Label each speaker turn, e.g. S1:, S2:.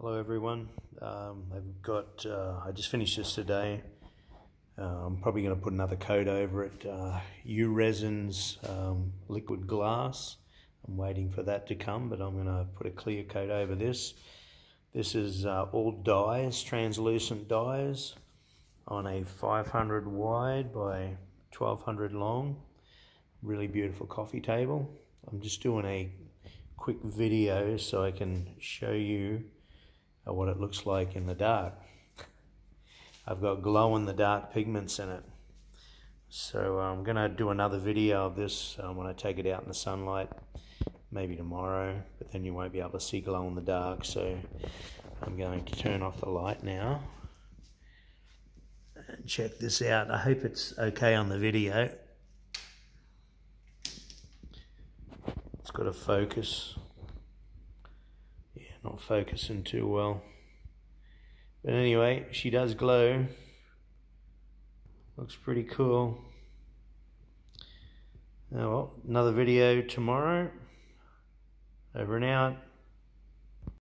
S1: Hello everyone. Um, I've got. Uh, I just finished this today. Uh, I'm probably going to put another coat over it. Uh, U Resins um, liquid glass. I'm waiting for that to come, but I'm going to put a clear coat over this. This is uh, all dyes, translucent dyes, on a 500 wide by 1200 long. Really beautiful coffee table. I'm just doing a quick video so I can show you what it looks like in the dark. I've got glow in the dark pigments in it. So I'm going to do another video of this um, when I take it out in the sunlight, maybe tomorrow, but then you won't be able to see glow in the dark. So I'm going to turn off the light now. And check this out. I hope it's okay on the video. It's got a focus not focusing too well. But anyway, she does glow. Looks pretty cool. Oh, well, another video tomorrow. Over and out.